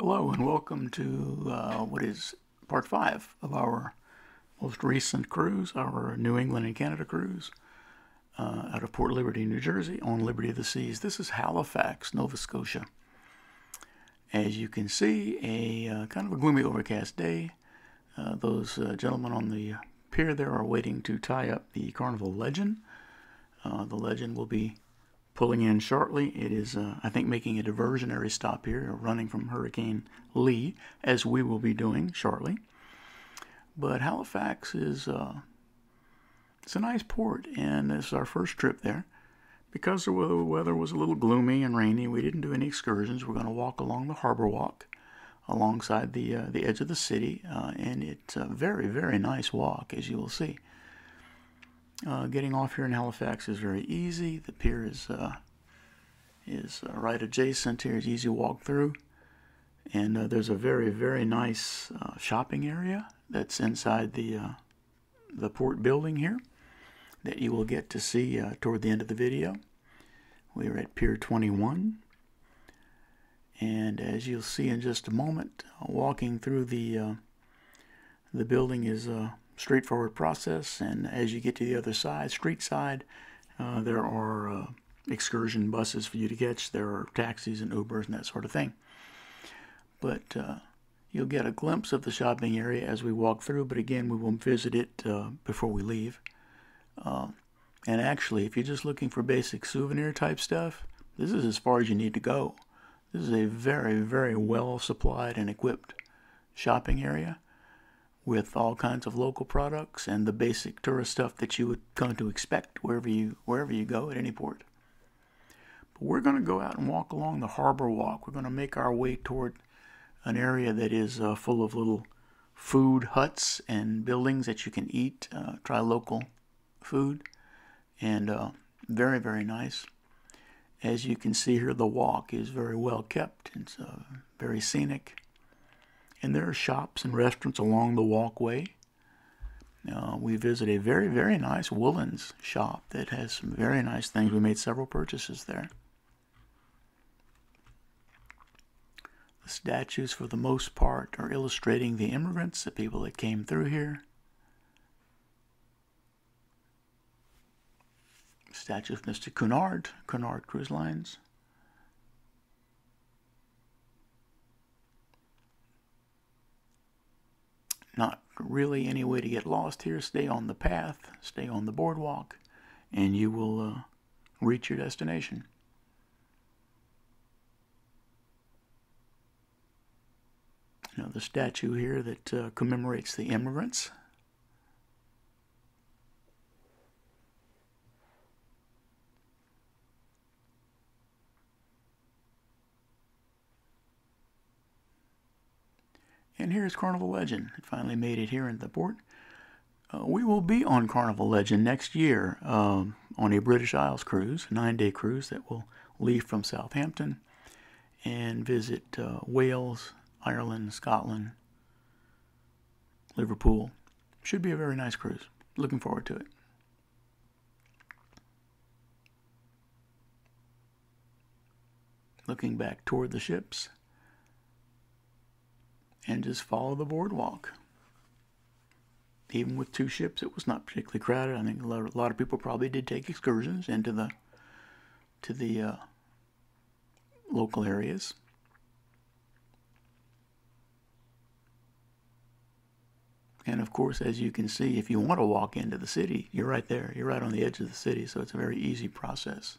Hello and welcome to uh, what is part five of our most recent cruise, our New England and Canada cruise uh, out of Port Liberty, New Jersey on Liberty of the Seas. This is Halifax, Nova Scotia. As you can see, a uh, kind of a gloomy overcast day. Uh, those uh, gentlemen on the pier there are waiting to tie up the Carnival Legend. Uh, the Legend will be pulling in shortly. It is, uh, I think, making a diversionary stop here, running from Hurricane Lee, as we will be doing shortly. But Halifax is uh, it's a nice port, and this is our first trip there. Because the weather was a little gloomy and rainy, we didn't do any excursions. We're going to walk along the harbor walk alongside the uh, the edge of the city, uh, and it's a very very nice walk, as you will see. Uh, getting off here in Halifax is very easy. The pier is uh, is uh, right adjacent here. It's easy walk through. And uh, there's a very, very nice uh, shopping area that's inside the, uh, the port building here that you will get to see toward the end of the video. We are at Pier 21. And as you'll see in just a moment, walking through the, the building is straightforward process. And as you get to the other side, street side, uh, there are uh, excursion buses for you to catch. There are taxis and Ubers and that sort of thing. But uh, you'll get a glimpse of the shopping area as we walk through. But again, we will visit it uh, before we leave. Uh, and actually, if you're just looking for basic souvenir type stuff, this is as far as you need to go. This is a very, very well supplied and equipped shopping area with all kinds of local products and the basic tourist stuff that you would come to expect wherever you wherever you go at any port. But we're going to go out and walk along the harbor walk. We're going to make our way toward an area that is uh, full of little food huts and buildings that you can eat, uh, try local food, and uh, very very nice. As you can see here, the walk is very well kept. It's uh, very scenic and there are shops and restaurants along the walkway. Uh, we visit a very, very nice woolens shop that has some very nice things. We made several purchases there. The statues, for the most part, are illustrating the immigrants, the people that came through here. Statue of Mr. Cunard, Cunard Cruise Lines. Not really any way to get lost here. Stay on the path, stay on the boardwalk, and you will uh, reach your destination. Now, the statue here that uh, commemorates the immigrants here's Carnival Legend. It finally made it here in the port. Uh, we will be on Carnival Legend next year um, on a British Isles cruise, a nine day cruise that will leave from Southampton and visit uh, Wales, Ireland, Scotland, Liverpool. Should be a very nice cruise. Looking forward to it. Looking back toward the ships and just follow the boardwalk. Even with two ships, it was not particularly crowded. I think a lot, a lot of people probably did take excursions into the to the uh, local areas. And of course, as you can see, if you want to walk into the city, you're right there. You're right on the edge of the city, so it's a very easy process.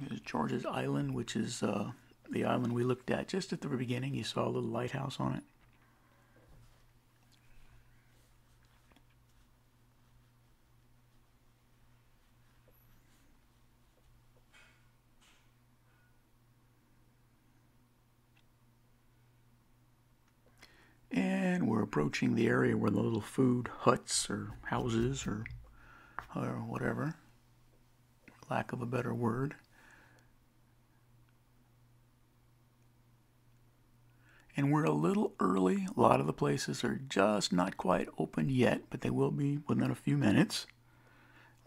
Here's George's Island, which is uh, the island we looked at just at the beginning. You saw a little lighthouse on it. And we're approaching the area where the little food huts or houses or, or whatever, lack of a better word, and we're a little early. A lot of the places are just not quite open yet, but they will be within a few minutes.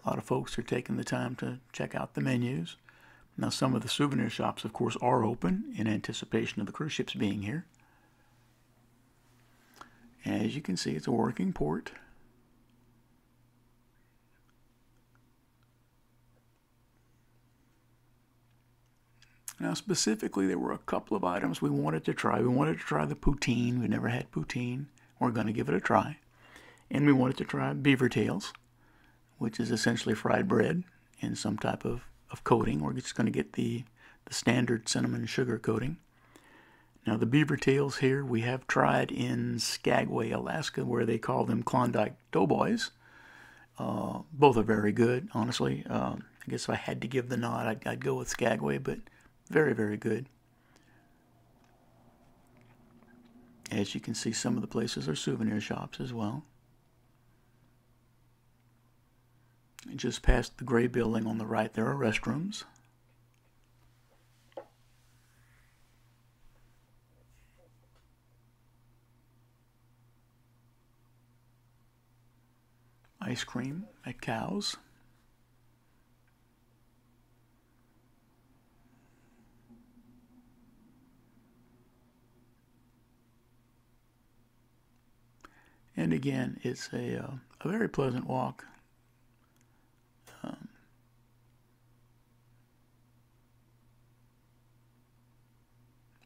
A lot of folks are taking the time to check out the menus. Now, some of the souvenir shops, of course, are open in anticipation of the cruise ships being here. As you can see, it's a working port. Now, specifically, there were a couple of items we wanted to try. We wanted to try the poutine. We never had poutine. We're going to give it a try. And we wanted to try beaver tails, which is essentially fried bread in some type of, of coating. We're just going to get the, the standard cinnamon sugar coating. Now, the beaver tails here we have tried in Skagway, Alaska, where they call them Klondike Doughboys. Uh, both are very good, honestly. Um, I guess if I had to give the nod, I'd, I'd go with Skagway, but very, very good. As you can see, some of the places are souvenir shops as well. just past the gray building on the right, there are restrooms. Ice cream at Cows. And again, it's a, uh, a very pleasant walk. Um,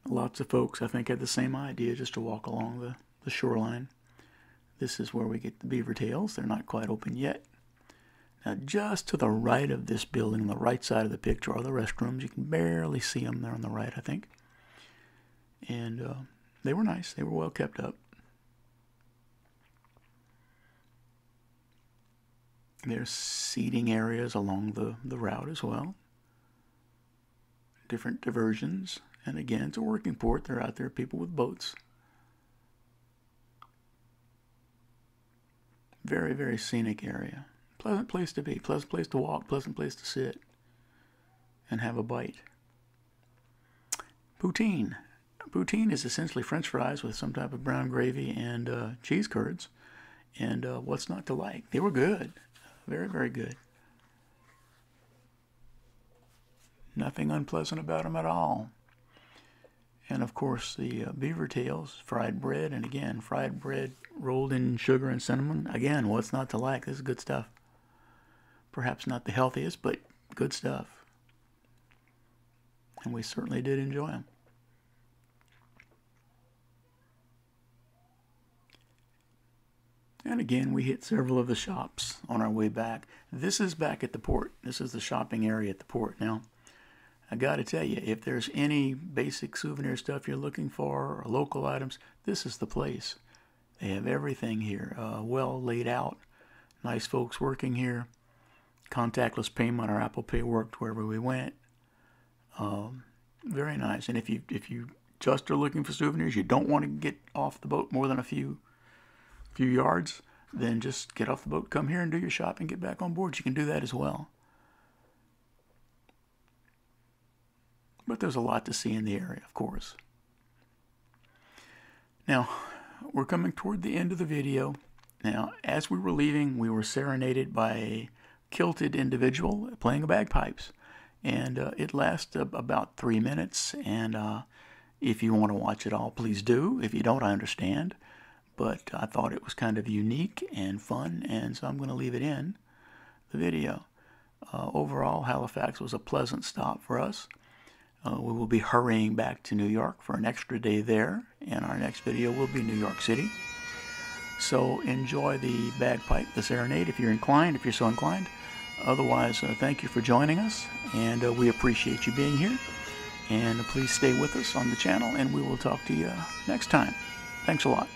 lots of folks, I think, had the same idea just to walk along the, the shoreline. This is where we get the beaver tails. They're not quite open yet. Now, just to the right of this building, the right side of the picture, are the restrooms. You can barely see them. They're on the right, I think. And uh, they were nice. They were well kept up. There's seating areas along the, the route as well. Different diversions. And again, it's a working port. They're out there, people with boats. Very, very scenic area. Pleasant place to be. Pleasant place to walk. Pleasant place to sit and have a bite. Poutine. Poutine is essentially french fries with some type of brown gravy and uh, cheese curds. And uh, what's not to like? They were good. Very, very good. Nothing unpleasant about them at all. And of course, the uh, beaver tails, fried bread, and again, fried bread rolled in sugar and cinnamon. Again, what's not to like? This is good stuff. Perhaps not the healthiest, but good stuff. And we certainly did enjoy them. And again, we hit several of the shops on our way back. This is back at the port. This is the shopping area at the port. Now, I got to tell you, if there's any basic souvenir stuff you're looking for or local items, this is the place. They have everything here, uh, well laid out. Nice folks working here. Contactless payment or Apple Pay worked wherever we went. Um, very nice. And if you if you just are looking for souvenirs, you don't want to get off the boat more than a few few yards, then just get off the boat, come here and do your shopping, get back on board. You can do that as well. But there's a lot to see in the area, of course. Now, we're coming toward the end of the video. Now, as we were leaving, we were serenaded by a kilted individual playing bagpipes. And uh, it lasted about three minutes. And uh, if you want to watch it all, please do. If you don't, I understand but I thought it was kind of unique and fun, and so I'm going to leave it in the video. Uh, overall, Halifax was a pleasant stop for us. Uh, we will be hurrying back to New York for an extra day there, and our next video will be New York City. So enjoy the bagpipe, the serenade, if you're inclined, if you're so inclined. Otherwise, uh, thank you for joining us, and uh, we appreciate you being here. And please stay with us on the channel, and we will talk to you next time. Thanks a lot.